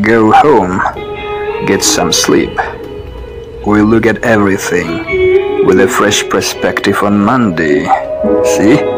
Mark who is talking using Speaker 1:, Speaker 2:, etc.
Speaker 1: Go home, get some sleep. We'll look at everything with a fresh perspective on Monday. See?